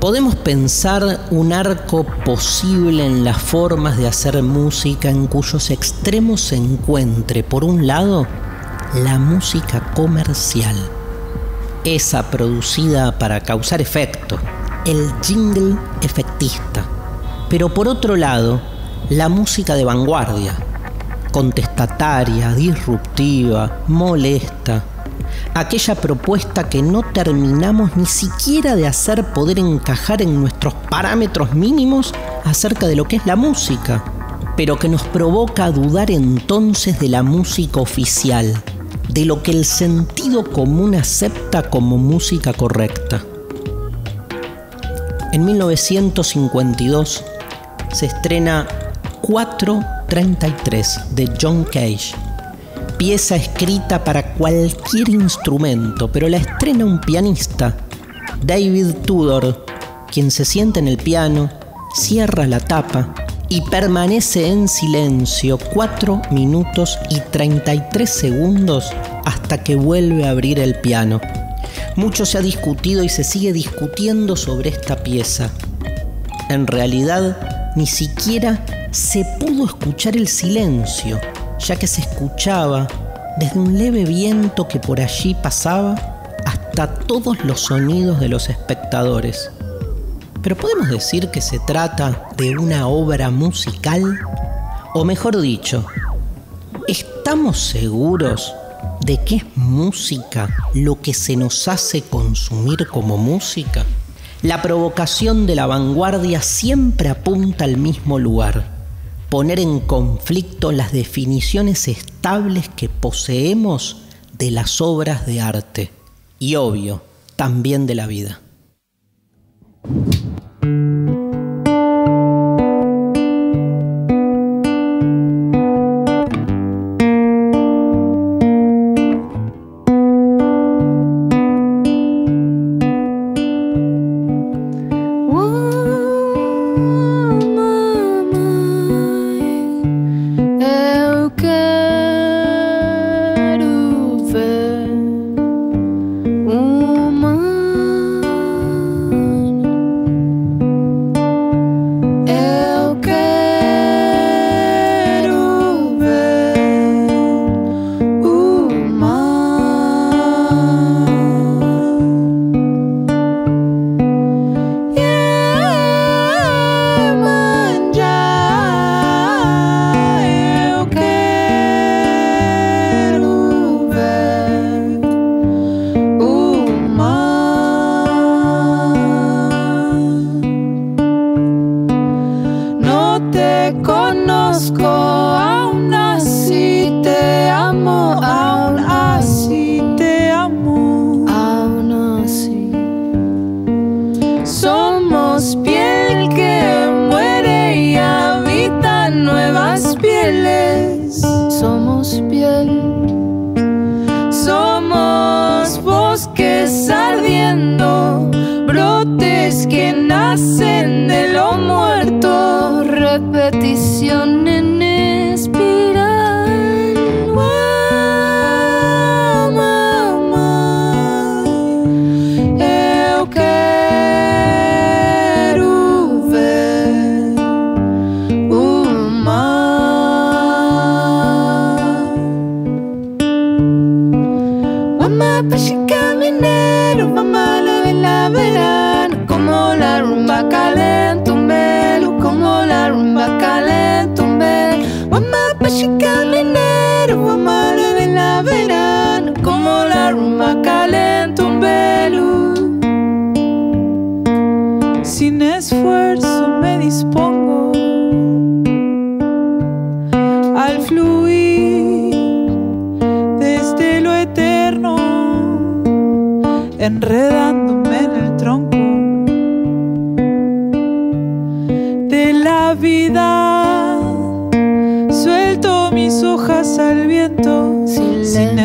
Podemos pensar un arco posible en las formas de hacer música en cuyos extremos se encuentre, por un lado, la música comercial, esa producida para causar efecto, el jingle efectista, pero por otro lado, la música de vanguardia, contestataria, disruptiva, molesta, aquella propuesta que no terminamos ni siquiera de hacer poder encajar en nuestros parámetros mínimos acerca de lo que es la música, pero que nos provoca dudar entonces de la música oficial, de lo que el sentido común acepta como música correcta. En 1952 se estrena 433 de John Cage pieza escrita para cualquier instrumento, pero la estrena un pianista, David Tudor, quien se sienta en el piano, cierra la tapa y permanece en silencio 4 minutos y 33 segundos hasta que vuelve a abrir el piano. Mucho se ha discutido y se sigue discutiendo sobre esta pieza. En realidad, ni siquiera se pudo escuchar el silencio ya que se escuchaba desde un leve viento que por allí pasaba hasta todos los sonidos de los espectadores. Pero podemos decir que se trata de una obra musical, o mejor dicho, ¿estamos seguros de que es música lo que se nos hace consumir como música? La provocación de la vanguardia siempre apunta al mismo lugar poner en conflicto las definiciones estables que poseemos de las obras de arte y obvio, también de la vida.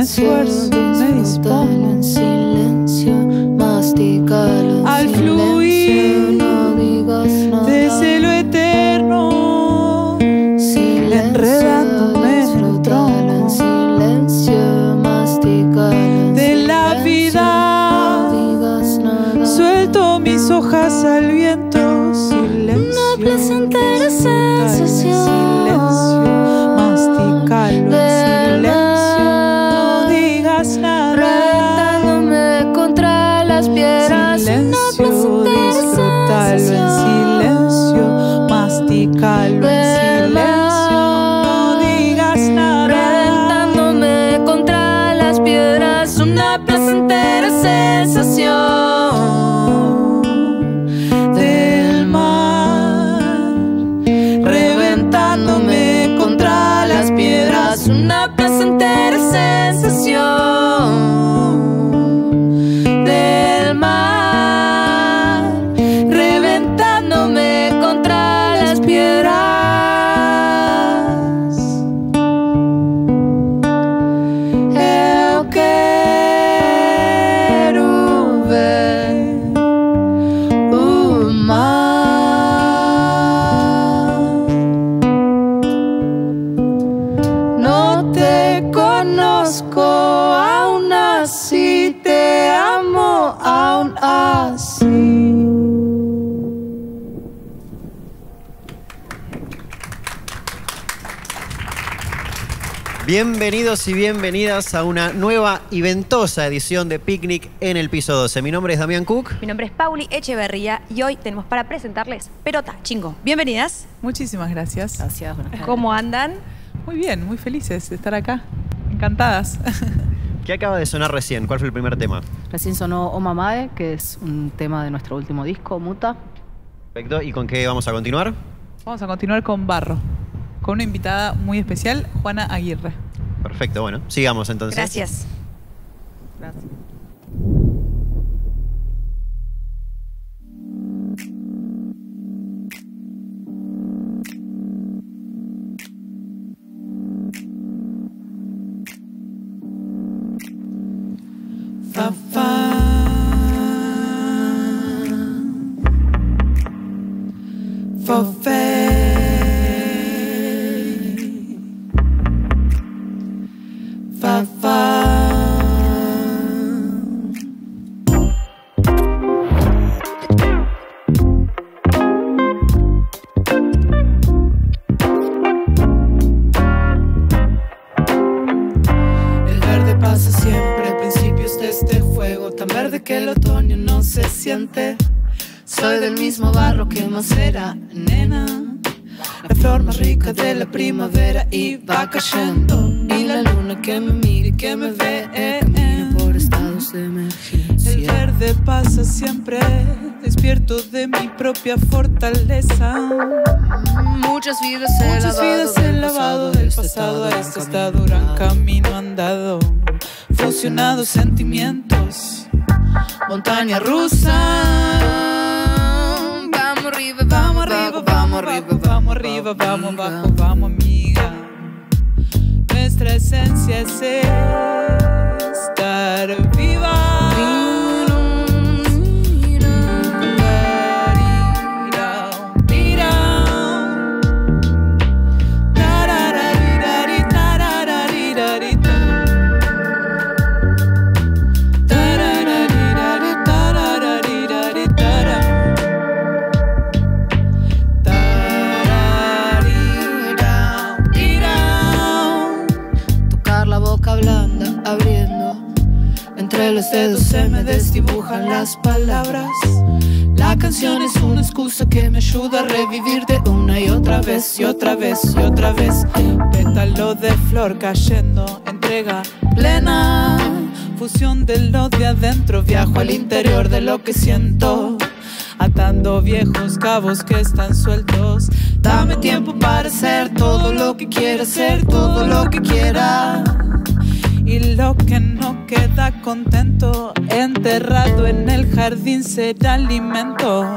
Hojas al piedras, una Bienvenidos y bienvenidas a una nueva y ventosa edición de Picnic en el piso 12. Mi nombre es Damián Cook. Mi nombre es Pauli Echeverría y hoy tenemos para presentarles Pelota Chingo. Bienvenidas. Muchísimas gracias. Gracias, ¿Cómo andan? Muy bien, muy felices de estar acá. Encantadas. ¿Qué acaba de sonar recién? ¿Cuál fue el primer tema? Recién sonó O Mamae, que es un tema de nuestro último disco, Muta. Perfecto. ¿Y con qué vamos a continuar? Vamos a continuar con Barro, con una invitada muy especial, Juana Aguirre. Perfecto, bueno, sigamos entonces. Gracias. Gracias. Barro que macera, nena. La flor más rica de la primavera y va cayendo. Y la luna que me mira y que me ve. Camino por estados de El emergencia. verde pasa siempre, despierto de mi propia fortaleza. Muchas vidas he Muchas lavado vidas del he lavado del pasado a este estado, gran camino andado, fusionados sentimientos. Montaña rusa. Vamos arriba, Vamos arriba, vamos arriba, vamos arriba, vamos abajo, vamos amiga. Nuestra esencia es estar viva. Excusa que me ayuda a revivir de una y otra vez y otra vez y otra vez. Pétalo de flor cayendo, entrega Plena. fusión de lo de adentro, viajo al interior de lo que siento, atando viejos cabos que están sueltos. Dame tiempo para hacer todo lo que quiera, hacer todo lo que quiera. Que no queda contento, enterrado en el jardín será alimento.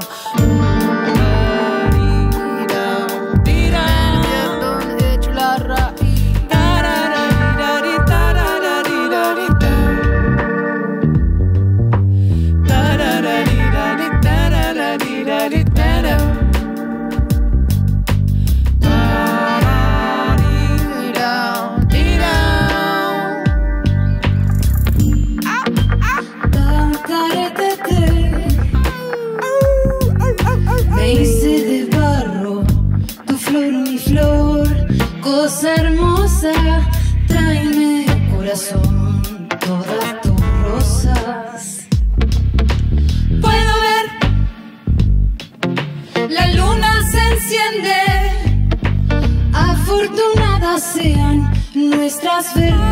afortunadas sean nuestras vertientes.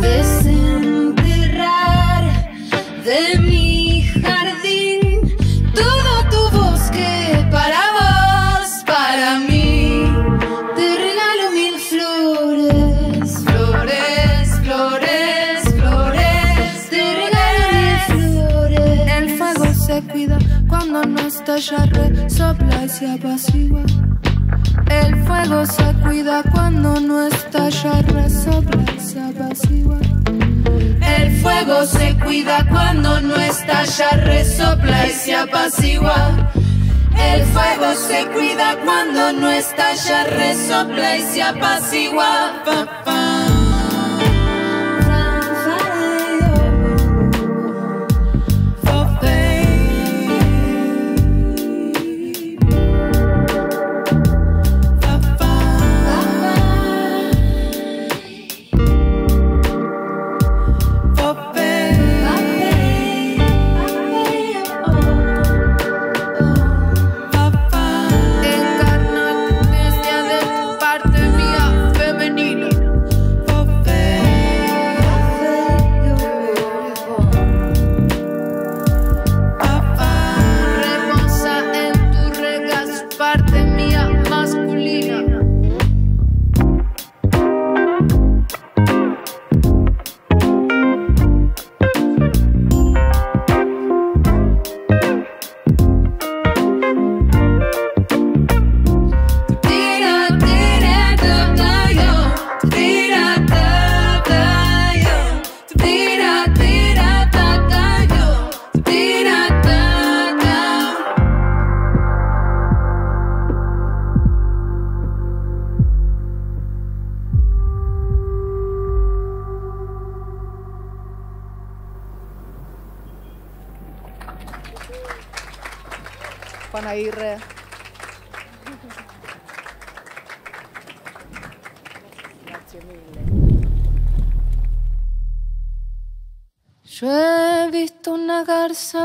Desenterrar de mi jardín todo tu bosque para vos, para mí. Te regalo mil flores, flores, flores, flores. Te regalo mil flores. El fuego se cuida cuando no estalla, sopla y se apacigua. El fuego se cuida cuando no estalla, resopla y se apacigua. El fuego se cuida cuando no estalla, resopla y se apacigua. El fuego se cuida cuando no estalla, resopla y se apacigua. Pa, pa.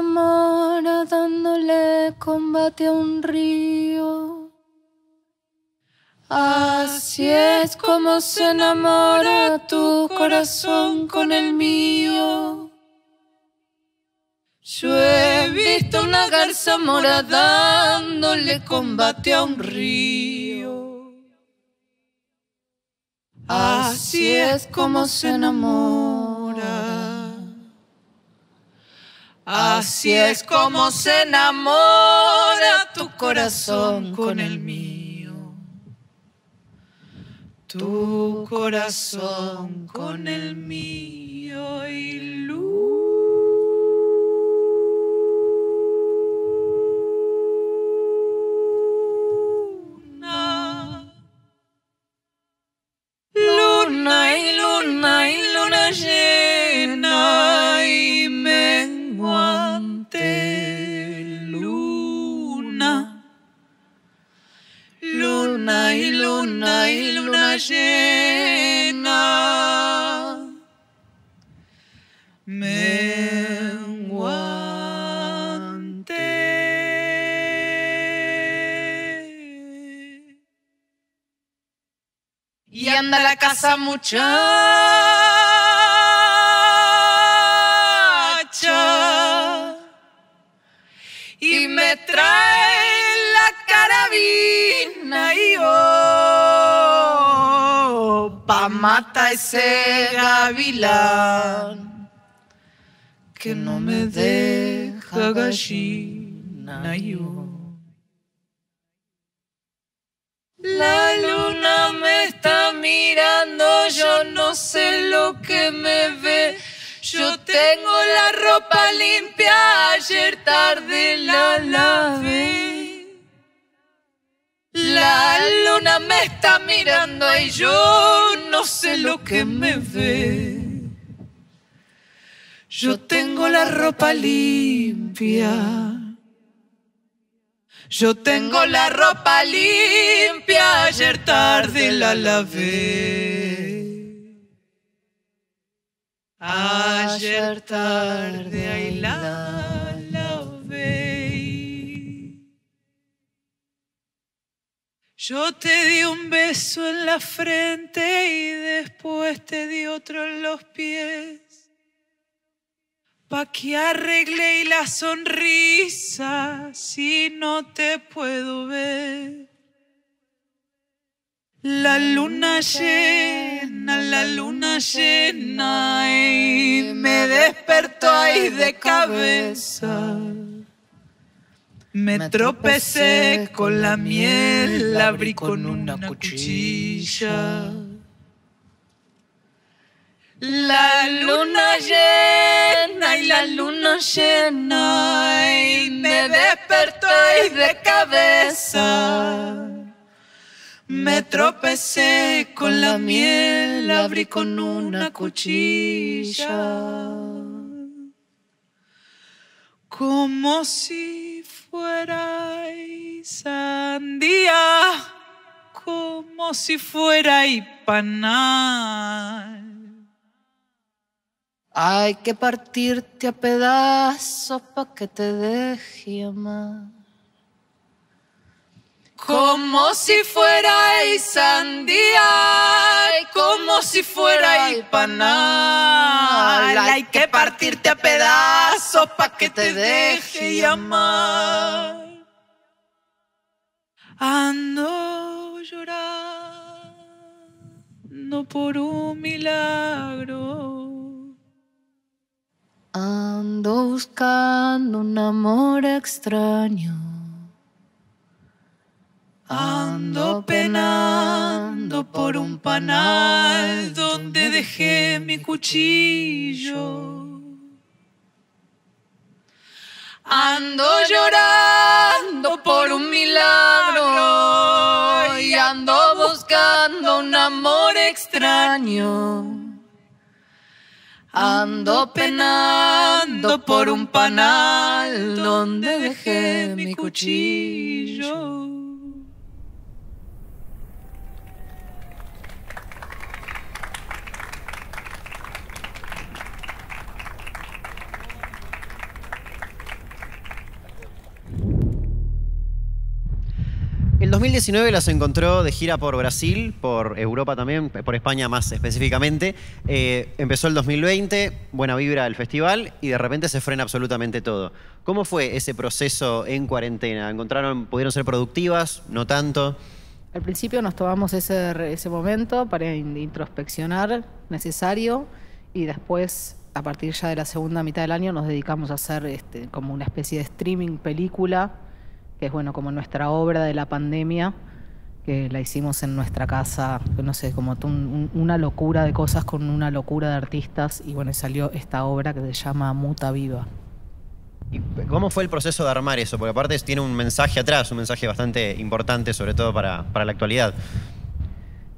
Mora dándole combate a un río. Así es como se enamora tu corazón con el mío. Yo he visto una garza mora dándole combate a un río. Así es como se enamora. Así es como se enamora tu corazón con el mío. Tu corazón con el mío y luna. Luna y luna y luna y luna y luna llena. Menguante. Y anda la casa muchacha y me trae pa mata ese gavilán que no me deja gallina y oh. La luna me está mirando, yo no sé lo que me ve. Yo tengo la ropa limpia, ayer tarde la lavé. La luna me está mirando y yo no sé lo que me ve. Yo tengo la ropa limpia. Yo tengo la ropa limpia, ayer tarde la lavé. Ayer tarde ahí la Yo te di un beso en la frente y después te di otro en los pies. Pa' que arregle la sonrisa si no te puedo ver. La luna llena, la luna llena y me despertó ahí de cabeza. Me tropecé con la miel, la abrí con una cuchilla. La luna llena y la luna llena y me despertó y de cabeza. Me tropecé con la miel, la abrí con una cuchilla. Como si fuera sandía, como si fuera panal. Hay que partirte a pedazos pa' que te deje amar. Como si fuera sandía, como si fuera panal. Hay que partirte a pedazos pa' que te deje amar. Ando llorando por un milagro. Ando buscando un amor extraño. Ando penando por un panal donde dejé mi cuchillo. Ando llorando por un milagro y ando buscando un amor extraño. Ando penando por un panal donde dejé mi cuchillo. El 2019 las encontró de gira por Brasil, por Europa también, por España más específicamente. Eh, empezó el 2020, buena vibra el festival y de repente se frena absolutamente todo. ¿Cómo fue ese proceso en cuarentena? ¿Encontraron, pudieron ser productivas? ¿No tanto? Al principio nos tomamos ese, momento para in- introspeccionar necesario y después, a partir ya de la segunda mitad del año, nos dedicamos a hacer este, como una especie de streaming película, que es bueno como nuestra obra de la pandemia, que la hicimos en nuestra casa, no sé, como un- un- una locura de cosas con una locura de artistas y bueno, salió esta obra que se llama Muta Viva. ¿Y ¿Cómo fue el proceso de armar eso? Porque aparte tiene un mensaje atrás, un mensaje bastante importante, sobre todo para, para la actualidad.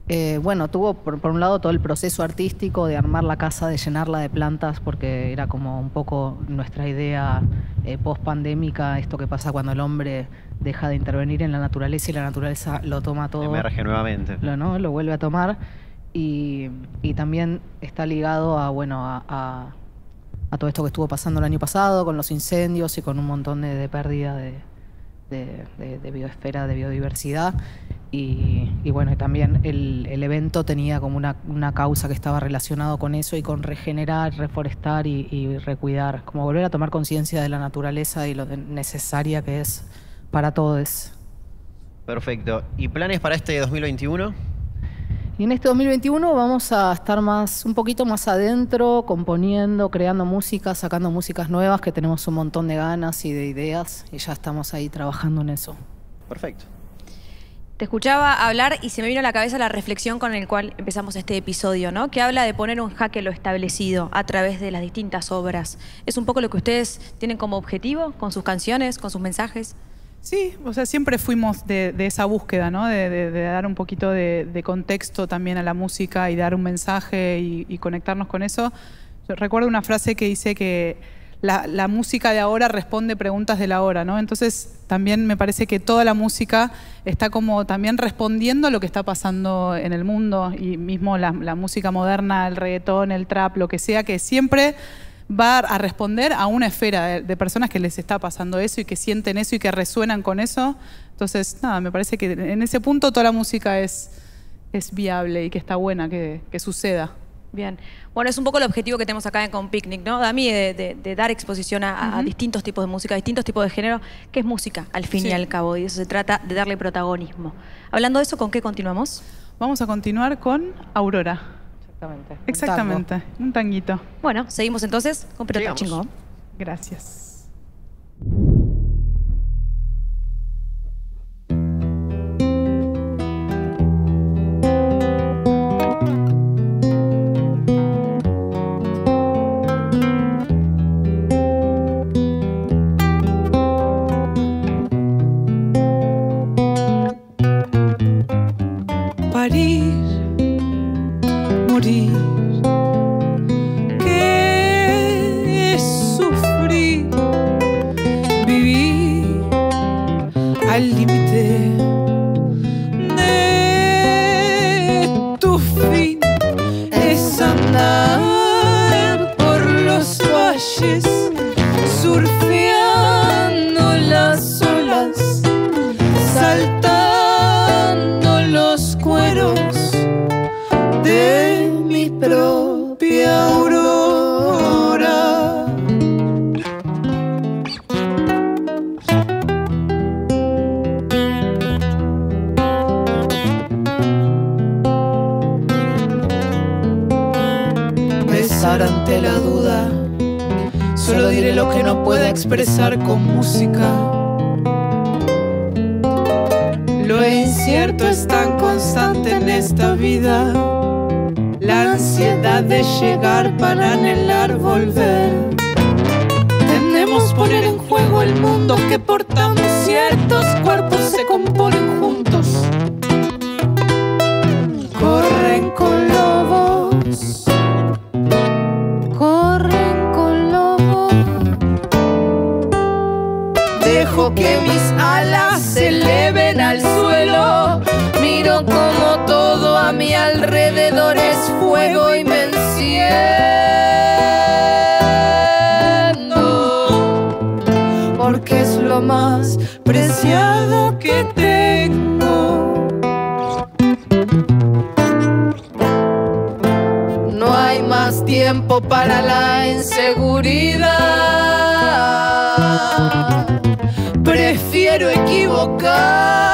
Eh, bueno, tuvo por, por un lado todo el proceso artístico de armar la casa, de llenarla de plantas, porque era como un poco nuestra idea eh, post-pandémica, esto que pasa cuando el hombre deja de intervenir en la naturaleza y la naturaleza lo toma todo, Emerge nuevamente. lo, ¿no? lo vuelve a tomar. Y, y también está ligado a, bueno, a, a- a todo esto que estuvo pasando el año pasado, con los incendios y con un montón de, de pérdida de, de, de- de biosfera, de biodiversidad. Y, y bueno, también el, el evento tenía como una, una causa que estaba relacionado con eso y con regenerar, reforestar y, y recuidar, como volver a tomar conciencia de la naturaleza y lo necesaria que es para todos. Perfecto. ¿Y planes para este 2021? Y en este 2021 vamos a estar más, un poquito más adentro, componiendo, creando música, sacando músicas nuevas, que tenemos un montón de ganas y de ideas, y ya estamos ahí trabajando en eso. Perfecto. Te escuchaba hablar y se me vino a la cabeza la reflexión con el cual empezamos este episodio, ¿no? Que habla de poner un jaque lo establecido a través de las distintas obras. ¿Es un poco lo que ustedes tienen como objetivo con sus canciones, con sus mensajes? Sí, o sea, siempre fuimos de, esa búsqueda, ¿no? De, dar un poquito de, de contexto también a la música y dar un mensaje y, y conectarnos con eso. Yo recuerdo una frase que dice que la, música de ahora responde preguntas de la hora, ¿no? Entonces también me parece que toda la música está como también respondiendo a lo que está pasando en el mundo y mismo la, música moderna, el reggaetón, el trap, lo que sea, que siempre va a responder a una esfera de, personas que les está pasando eso y que sienten eso y que resuenan con eso. Entonces, nada, me parece que en ese punto toda la música es, es viable y que está buena que suceda. Bien. Bueno, es un poco el objetivo que tenemos acá en Con Picnic, ¿no? Dami, de, de- de dar exposición a, a distintos tipos de música, a distintos tipos de género, que es música, al fin Sí. y al cabo, y de eso se trata, de darle protagonismo. Hablando de eso, ¿con qué continuamos? Vamos a continuar con Aurora. Exactamente. un Exactamente, un tanguito. Bueno, seguimos entonces con Pelota. Chingón. Gracias. Utopia. Utopia. Llegar para anhelar volver. Tendemos poner en juego el mundo que portamos. Ciertos cuerpos se componen juntos. Corren con lobos. Corren con lobos. Dejo que mis alas se eleven al suelo. Miro como todo a mi alrededor es fuego y enciendo. Porque es lo más preciado que tengo. No hay más tiempo para la inseguridad. Prefiero equivocarme.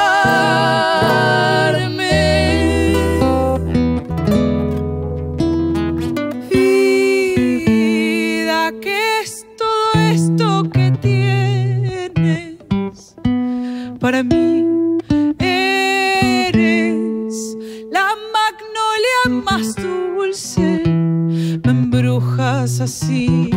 Para mí eres la magnolia más dulce. Me embrujas así.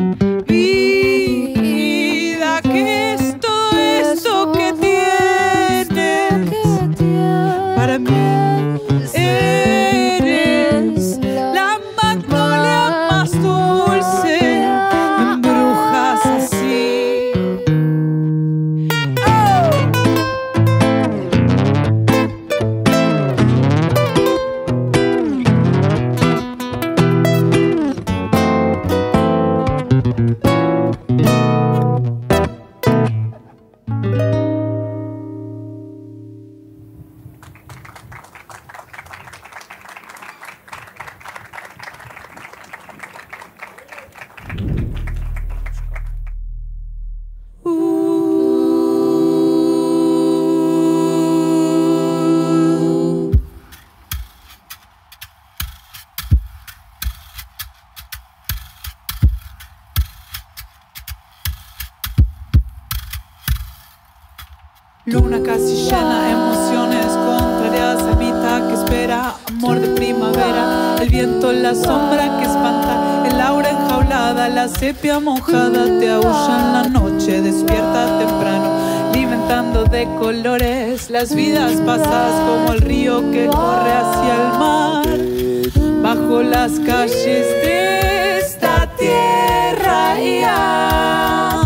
Luna casi llena, emociones contrarias, ermita que espera, amor de primavera, el viento, la sombra que espanta, el aura enjaulada, la sepia mojada, te aúlla en la noche, despierta temprano, alimentando de colores las vidas pasadas como el río que corre hacia el mar, bajo las calles de esta tierra. ya.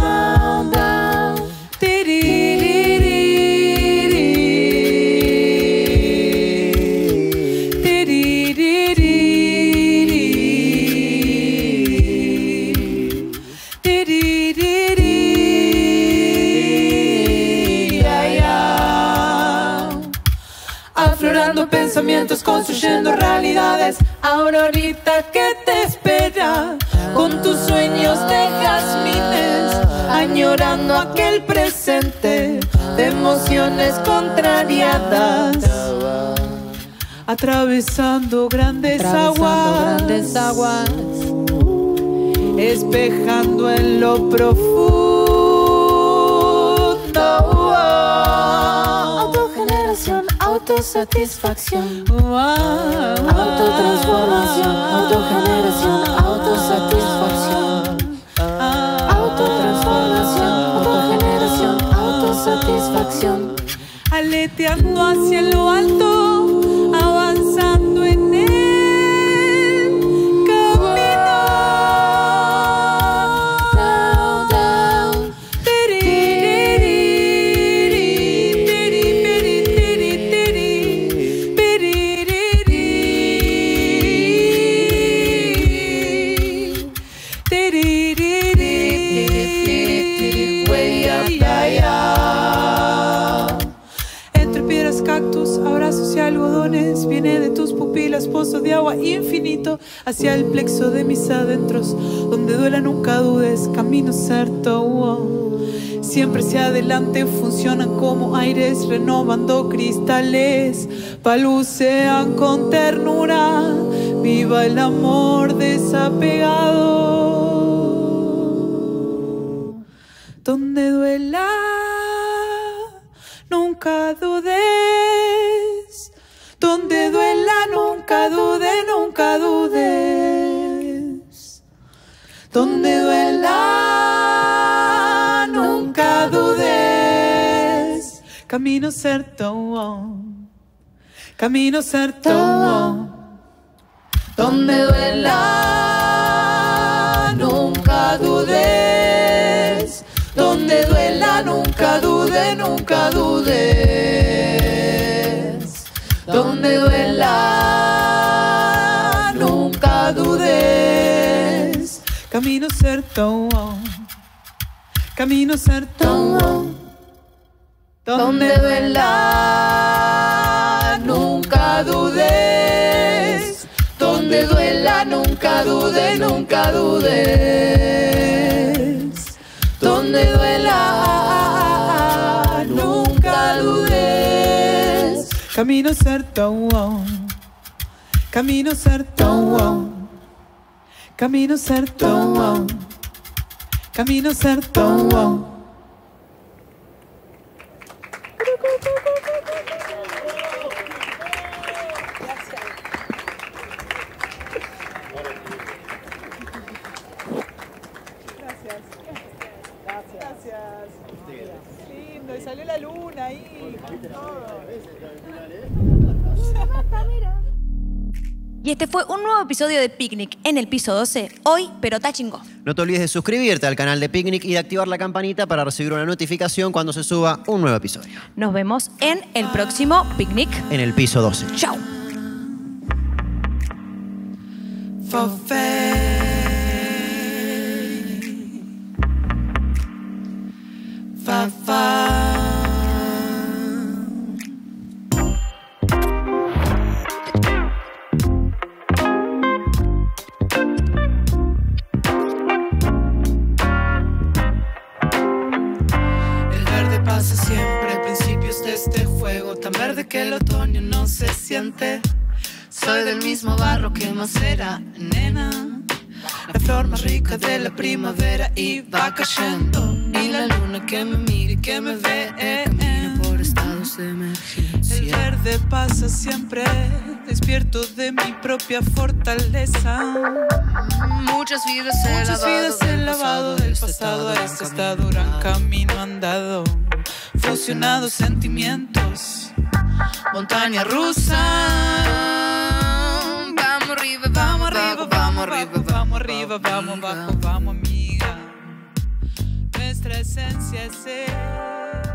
Construyendo realidades. Aurorita que te espera con tus sueños de jazmines, añorando aquel presente de emociones contrariadas. Atravesando grandes aguas, grandes aguas. espejando en lo profundo. Autogeneración, autosatisfacción, Autotransformación, autogeneración, autosatisfacción, autotransformación, autogeneración, autosatisfacción. Aleteando hacia lo alto, hacia el plexo de mis adentros, donde duela nunca dudes, camino certo. wow. Siempre hacia adelante funcionan como aires, renovando cristales, palucean con ternura, viva el amor desapegado. Camino certo, camino certo. Donde duela, nunca dudes. Donde duela, nunca dudes, nunca dudes. Donde duela, nunca dudes. Camino certo, camino certo. Donde duela, nunca dudes. Donde duela, nunca dudes, nunca dudes. Donde duela, nunca dudes. Camino certo, camino certo, camino certo, camino certo. Lindo, y salió la luna ahí, con todo. Y este fue un nuevo episodio de Picnic en el piso 12. Hoy, pero está chingón. No te olvides de suscribirte al canal de Picnic y de activar la campanita para recibir una notificación cuando se suba un nuevo episodio. Nos vemos en el próximo Picnic. En el piso 12. Chao. Este juego, tan verde que el otoño no se siente. Soy del mismo barro que macera, nena. La flor más rica de la primavera y va cayendo. Y la luna que me mira y que me ve. Camino por estados de emergencia. El verde pasa siempre, despierto de mi propia fortaleza. Muchas vidas he Muchas lavado vidas he del lavado del pasado a este estado, gran camino andado, fusionado sentimientos, montaña rusa. Vamos arriba, Vamos arriba, vamos arriba, vamos arriba, vamos abajo, vamos amiga. Nuestra esencia es ser.